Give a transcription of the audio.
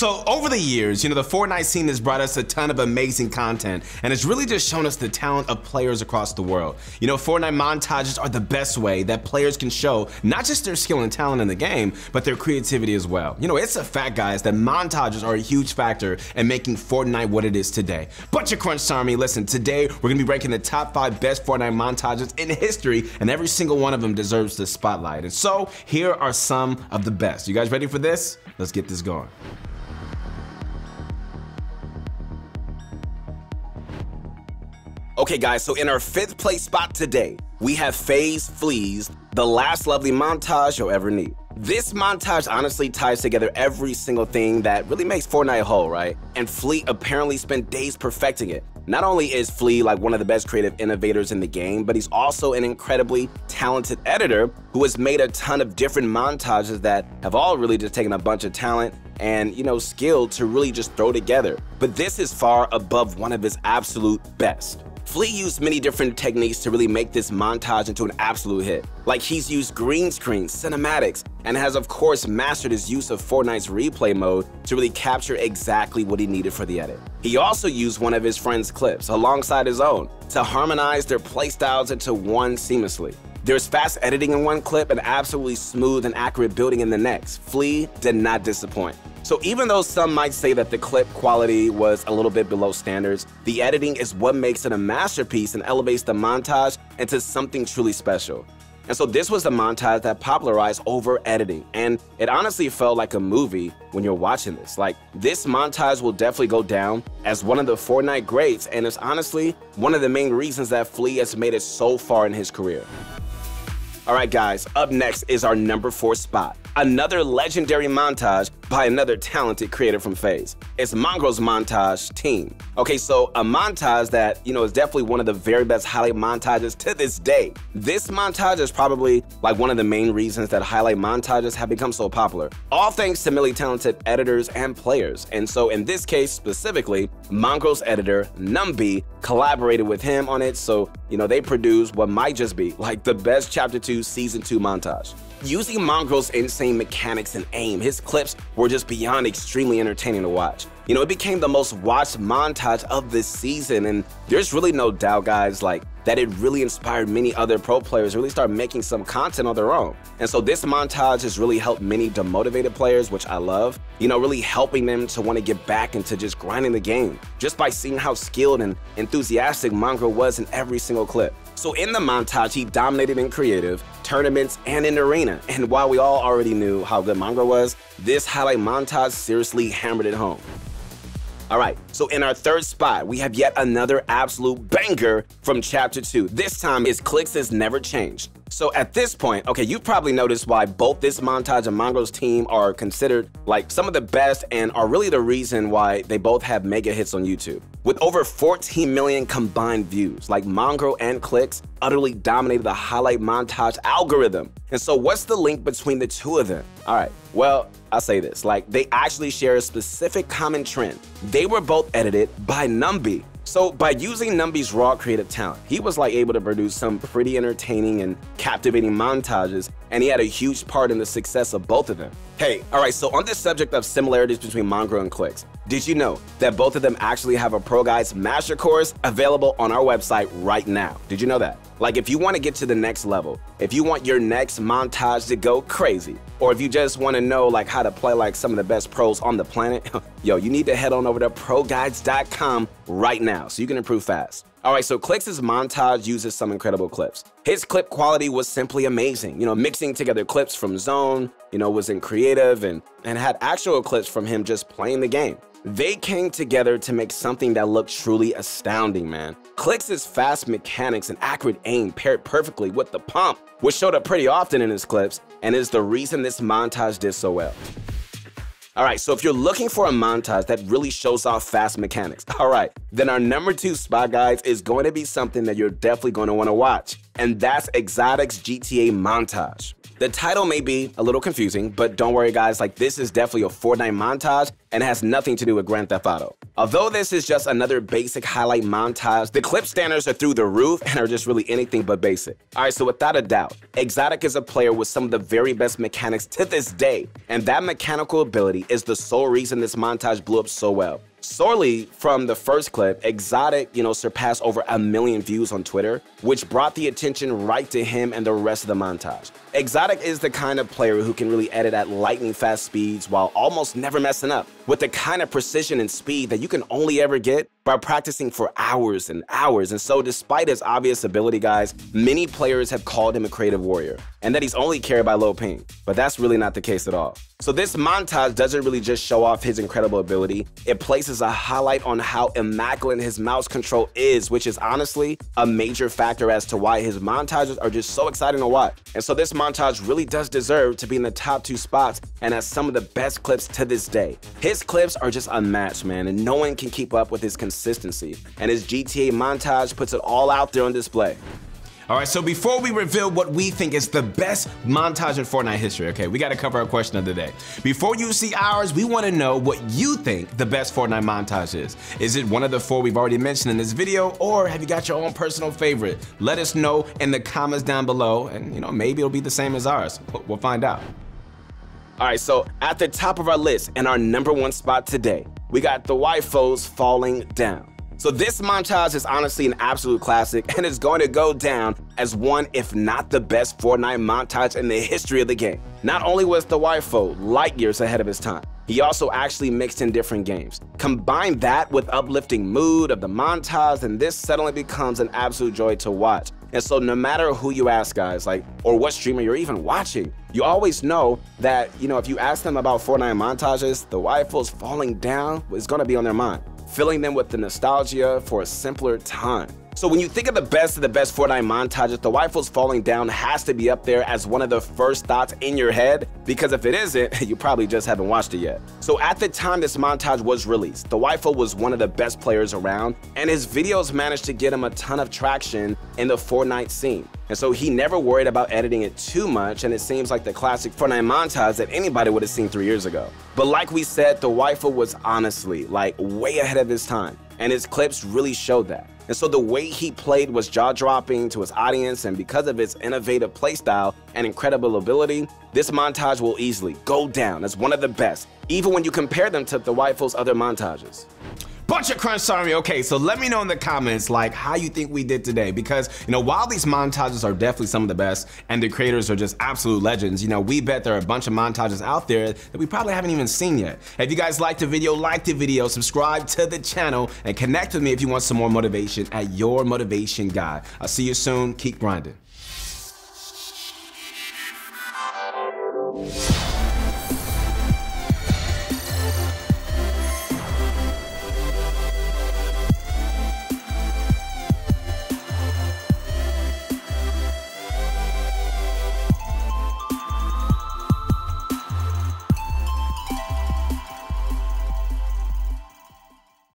So over the years, you know, the Fortnite scene has brought us a ton of amazing content, and it's really just shown us the talent of players across the world. You know, Fortnite montages are the best way that players can show not just their skill and talent in the game, but their creativity as well. You know, it's a fact, guys, that montages are a huge factor in making Fortnite what it is today. But your Crunch Army, listen, today we're gonna be ranking the top five best Fortnite montages in history, and every single one of them deserves the spotlight. And so here are some of the best. You guys ready for this? Let's get this going. Okay guys, so in our fifth place spot today, we have FaZe Fleas, the last lovely montage you'll ever need. This montage honestly ties together every single thing that really makes Fortnite whole, right? And Flea apparently spent days perfecting it. Not only is Flea like one of the best creative innovators in the game, but he's also an incredibly talented editor who has made a ton of different montages that have all really just taken a bunch of talent and, you know, skill to really just throw together. But this is far above one of his absolute best. Flea used many different techniques to really make this montage into an absolute hit. Like he's used green screen, cinematics, and has of course mastered his use of Fortnite's replay mode to really capture exactly what he needed for the edit. He also used one of his friend's clips alongside his own to harmonize their playstyles into one seamlessly. There's fast editing in one clip and absolutely smooth and accurate building in the next. Flea did not disappoint. So even though some might say that the clip quality was a little bit below standards, the editing is what makes it a masterpiece and elevates the montage into something truly special. And so this was the montage that popularized over editing. And it honestly felt like a movie when you're watching this. Like this montage will definitely go down as one of the Fortnite greats. And it's honestly one of the main reasons that Flea has made it so far in his career. All right, guys, up next is our number four spot. Another legendary montage by another talented creator from FaZe. It's Mongraal's montage team. Okay, so a montage that, you know, is definitely one of the very best highlight montages to this day. This montage is probably like one of the main reasons that highlight montages have become so popular. All thanks to many talented editors and players. And so in this case specifically, Mongraal's editor, Numby, collaborated with him on it. So, you know, they produced what might just be like the best Chapter 2 Season 2 montage. Using Mongraal's insane mechanics and aim, his clips were just beyond extremely entertaining to watch. You know, it became the most watched montage of this season, and there's really no doubt, guys, like that it really inspired many other pro players to really start making some content on their own. And so this montage has really helped many demotivated players, which I love, you know, really helping them to want to get back into just grinding the game, just by seeing how skilled and enthusiastic Mongraal was in every single clip. So in the montage, he dominated in creative, tournaments, and in arena. And while we all already knew how good Mongraal was, this highlight montage seriously hammered it home. All right, so in our third spot, we have yet another absolute banger from Chapter 2. This time, his Clix has never changed. So at this point, okay, you've probably noticed why both this montage and Mongraal's team are considered like some of the best and are really the reason why they both have mega hits on YouTube. With over 14 million combined views, like Mongraal and Clix utterly dominated the highlight montage algorithm. And so what's the link between the two of them? All right, well, I'll say this, like they actually share a specific common trend. They were both edited by Numby, so by using Numby's raw creative talent, he was like able to produce some pretty entertaining and captivating montages, and he had a huge part in the success of both of them. Hey, alright, so on this subject of similarities between Mongraal and Clix, did you know that both of them actually have a ProGuides Master Course available on our website right now? Did you know that? Like if you want to get to the next level, if you want your next montage to go crazy, or if you just want to know like how to play like some of the best pros on the planet, yo, you need to head on over to ProGuides.com right now so you can improve fast. All right, so Clix's montage uses some incredible clips. His clip quality was simply amazing. You know, mixing together clips from Zone, you know, was in creative and, and had actual clips from him just playing the game. They came together to make something that looked truly astounding, man. Clix's fast mechanics and accurate aim paired perfectly with the pump, which showed up pretty often in his clips, and is the reason this montage did so well. Alright, so if you're looking for a montage that really shows off fast mechanics, alright, then our number two spot, guys, is going to be something that you're definitely going to want to watch, and that's Exotic's GTA montage. The title may be a little confusing, but don't worry guys, like this is definitely a Fortnite montage and has nothing to do with Grand Theft Auto. Although this is just another basic highlight montage, the clip standards are through the roof and are just really anything but basic. Alright, so without a doubt, Exotic is a player with some of the very best mechanics to this day, and that mechanical ability is the sole reason this montage blew up so well. Sorely from the first clip, Exotic, you know, surpassed over a million views on Twitter, which brought the attention right to him and the rest of the montage. Exotic is the kind of player who can really edit at lightning fast speeds while almost never messing up, with the kind of precision and speed that you can only ever get by practicing for hours and hours. And so, despite his obvious ability, guys, many players have called him a creative warrior and that he's only carried by low ping. But that's really not the case at all. So, this montage doesn't really just show off his incredible ability, it places a highlight on how immaculate his mouse control is, which is honestly a major factor as to why his montages are just so exciting to watch. And so, this montage really does deserve to be in the top two spots and has some of the best clips to this day. His clips are just unmatched, man, and no one can keep up with his consistency, and his GTA montage puts it all out there on display. All right, so before we reveal what we think is the best montage in Fortnite history, okay, we gotta cover our question of the day. Before you see ours, we wanna know what you think the best Fortnite montage is. Is it one of the four we've already mentioned in this video, or have you got your own personal favorite? Let us know in the comments down below, and you know, maybe it'll be the same as ours. We'll find out. All right, so at the top of our list and our number one spot today, we got the Wifo's falling down. So this montage is honestly an absolute classic and is going to go down as one, if not the best Fortnite montage in the history of the game. Not only was the Wifo light years ahead of his time, he also actually mixed in different games. Combine that with uplifting mood of the montage and this suddenly becomes an absolute joy to watch. And so no matter who you ask guys, like, or what streamer you're even watching, you always know that, you know, if you ask them about Fortnite montages, the Wifos falling down is gonna be on their mind filling them with the nostalgia for a simpler time. So when you think of the best of the best Fortnite montages, the Wifos Falling Down has to be up there as one of the first thoughts in your head, because if it isn't, you probably just haven't watched it yet. So at the time this montage was released, the Wifo was one of the best players around, and his videos managed to get him a ton of traction in the Fortnite scene. And so he never worried about editing it too much, and it seems like the classic Fortnite montage that anybody would have seen three years ago. But like we said, the Wifo was honestly like way ahead of his time, and his clips really showed that. And so the way he played was jaw-dropping to his audience, and because of his innovative playstyle and incredible ability, this montage will easily go down as one of the best, even when you compare them to the Wifo's other montages bunch of Crunch Army. Okay, so let me know in the comments like how you think we did today because you know while these montages are definitely some of the best and the creators are just absolute legends, you know we bet there are a bunch of montages out there that we probably haven't even seen yet. If you guys liked the video, like the video, subscribe to the channel, and connect with me if you want some more motivation at Your Motivation Guy. I'll see you soon. Keep grinding.